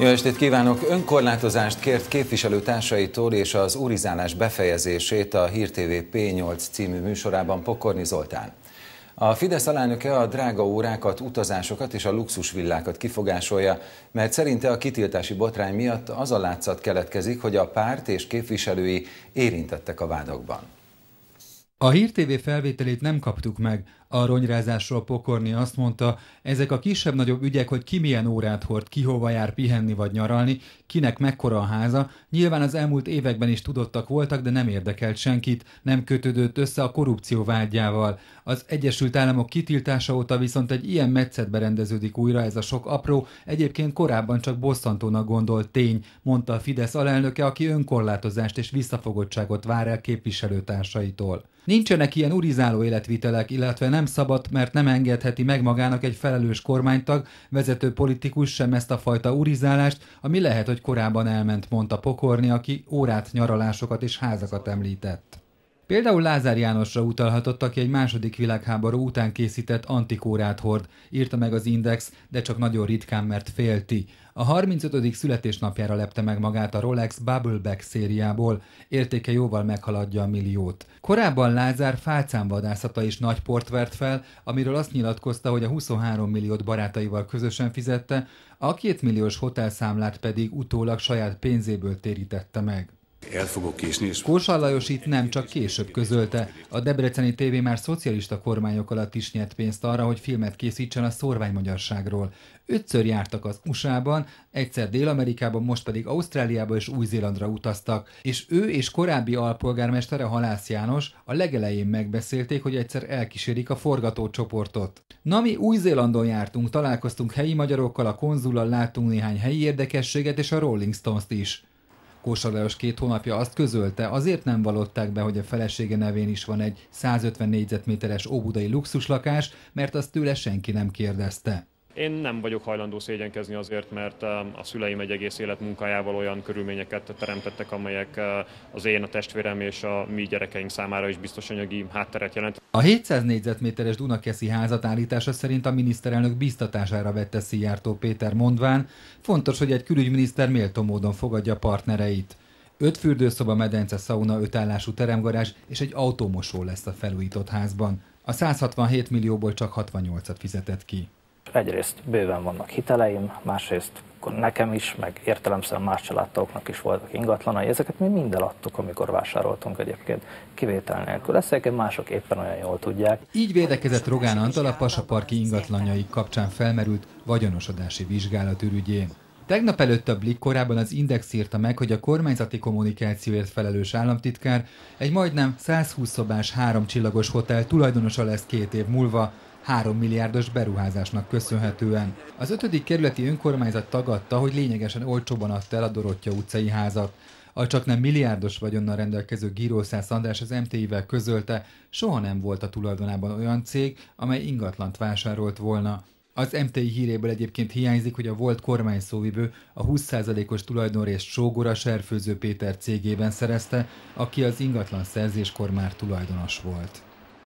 Jó estét kívánok! Önkorlátozást kért képviselőtársaitól és az urizálás befejezését a Hír TV P8 című műsorában Pokorni Zoltán. A Fidesz alelnöke a drága órákat, utazásokat és a luxusvillákat kifogásolja, mert szerinte a kitiltási botrány miatt az a látszat keletkezik, hogy a párt és képviselői érintettek a vádakban. A Hír TV felvételét nem kaptuk meg, a ronyrázásról pokorni azt mondta, ezek a kisebb-nagyobb ügyek, hogy ki milyen órát hord, ki hova jár pihenni vagy nyaralni, kinek mekkora a háza, nyilván az elmúlt években is tudottak voltak, de nem érdekelt senkit, nem kötődött össze a korrupció vágyával. Az Egyesült Államok kitiltása óta viszont egy ilyen metszet berendeződik újra ez a sok apró, egyébként korábban csak bosszantónak gondolt tény, mondta a Fidesz alelnöke, aki önkorlátozást és visszafogottságot vár el képviselőtársaitól. Nincsenek ilyen urizáló életvitelek, illetve nem szabad, mert nem engedheti meg magának egy felelős kormánytag, vezető politikus sem ezt a fajta urizálást, ami lehet, hogy korábban elment, mondta Pokorni, aki órát, nyaralásokat és házakat említett. Például Lázár Jánosra utalhatott, aki egy második világháború után készített antikórát hord, írta meg az Index, de csak nagyon ritkán, mert félti. A 35. születésnapjára lepte meg magát a Rolex Bubbleback szériából, értéke jóval meghaladja a milliót. Korábban Lázár fálcánvadászata is nagy port vert fel, amiről azt nyilatkozta, hogy a 23 milliót barátaival közösen fizette, a két milliós hotelszámlát pedig utólag saját pénzéből térítette meg. El fogok késni. És... Kósa Lajos itt nem csak később közölte. A Debreceni TV már szocialista kormányok alatt is nyert pénzt arra, hogy filmet készítsen a szorványmagyarságról. Ötször jártak az USA-ban, egyszer Dél-Amerikában, most pedig Ausztráliába és Új-Zélandra utaztak, és ő és korábbi alpolgármestere Halász János a legelején megbeszélték, hogy egyszer elkísérik a forgatócsoportot. Na mi Új-Zélandon jártunk, találkoztunk helyi magyarokkal, a konzullal láttunk néhány helyi érdekességet és a Rolling Stones-t is. Kósa két hónapja azt közölte, azért nem valották be, hogy a felesége nevén is van egy 150 négyzetméteres óbudai luxuslakás, mert azt tőle senki nem kérdezte. Én nem vagyok hajlandó szégyenkezni azért, mert a szüleim egy egész élet munkájával olyan körülményeket teremtettek, amelyek az én, a testvérem és a mi gyerekeink számára is biztos anyagi hátteret jelent. A 700 négyzetméteres Dunakeszi házat állítása szerint a miniszterelnök biztatására vette Szijjártó Péter mondván, fontos, hogy egy külügyminiszter méltó módon fogadja partnereit. Öt fürdőszoba, medence, szauna, öt állású teremgarázs és egy autómosó lesz a felújított házban. A 167 millióból csak 68-at fizetett ki egyrészt bőven vannak hiteleim, másrészt akkor nekem is, meg értelemszerűen más családtagoknak is voltak ingatlanai, ezeket mi mind eladtuk, amikor vásároltunk egyébként kivétel nélkül. Ezt mások éppen olyan jól tudják. Így védekezett Rogán Antal a Pasaparki ingatlanjai kapcsán felmerült vagyonosodási vizsgálat ürügyén. Tegnap előtt a Blick korábban az Index írta meg, hogy a kormányzati kommunikációért felelős államtitkár egy majdnem 120 szobás három csillagos hotel tulajdonosa lesz két év múlva, 3 milliárdos beruházásnak köszönhetően. Az ötödik kerületi önkormányzat tagadta, hogy lényegesen olcsóban adta el a Dorottya utcai házat. A csak nem milliárdos vagyonnal rendelkező Gírószász András az MTI-vel közölte, soha nem volt a tulajdonában olyan cég, amely ingatlant vásárolt volna. Az MTI híréből egyébként hiányzik, hogy a volt kormányszóvivő a 20%-os tulajdonrészt Sógora Serfőző Péter cégében szerezte, aki az ingatlan szerzéskor már tulajdonos volt.